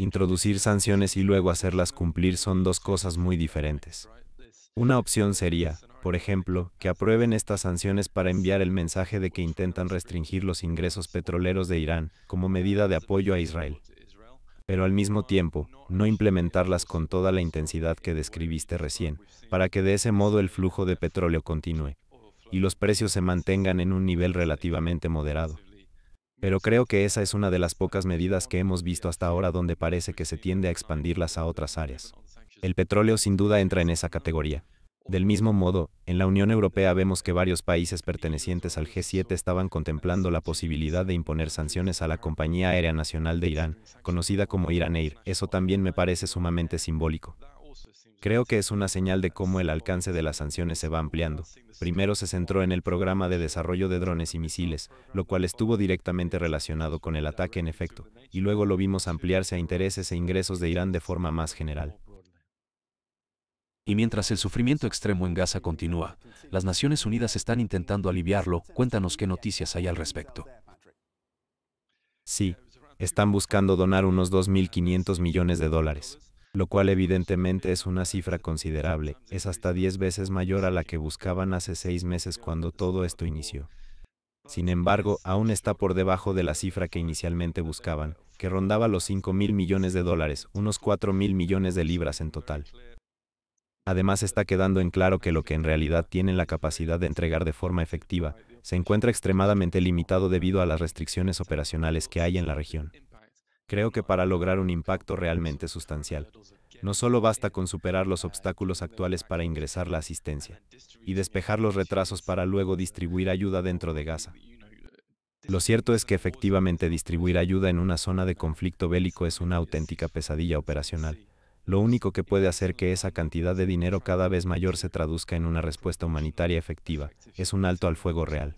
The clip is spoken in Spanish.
Introducir sanciones y luego hacerlas cumplir son dos cosas muy diferentes. Una opción sería, por ejemplo, que aprueben estas sanciones para enviar el mensaje de que intentan restringir los ingresos petroleros de Irán como medida de apoyo a Israel. Pero al mismo tiempo, no implementarlas con toda la intensidad que describiste recién, para que de ese modo el flujo de petróleo continúe y los precios se mantengan en un nivel relativamente moderado. Pero creo que esa es una de las pocas medidas que hemos visto hasta ahora donde parece que se tiende a expandirlas a otras áreas. El petróleo sin duda entra en esa categoría. Del mismo modo, en la Unión Europea vemos que varios países pertenecientes al G7 estaban contemplando la posibilidad de imponer sanciones a la Compañía Aérea Nacional de Irán, conocida como Iran Air. Eso también me parece sumamente simbólico. Creo que es una señal de cómo el alcance de las sanciones se va ampliando. Primero se centró en el programa de desarrollo de drones y misiles, lo cual estuvo directamente relacionado con el ataque en efecto, y luego lo vimos ampliarse a intereses e ingresos de Irán de forma más general. Y mientras el sufrimiento extremo en Gaza continúa, las Naciones Unidas están intentando aliviarlo. Cuéntanos qué noticias hay al respecto. Sí, están buscando donar unos 2.500 millones de dólares lo cual evidentemente es una cifra considerable, es hasta 10 veces mayor a la que buscaban hace seis meses cuando todo esto inició. Sin embargo, aún está por debajo de la cifra que inicialmente buscaban, que rondaba los 5 mil millones de dólares, unos 4 mil millones de libras en total. Además está quedando en claro que lo que en realidad tienen la capacidad de entregar de forma efectiva, se encuentra extremadamente limitado debido a las restricciones operacionales que hay en la región. Creo que para lograr un impacto realmente sustancial, no solo basta con superar los obstáculos actuales para ingresar la asistencia y despejar los retrasos para luego distribuir ayuda dentro de Gaza. Lo cierto es que efectivamente distribuir ayuda en una zona de conflicto bélico es una auténtica pesadilla operacional. Lo único que puede hacer que esa cantidad de dinero cada vez mayor se traduzca en una respuesta humanitaria efectiva es un alto al fuego real.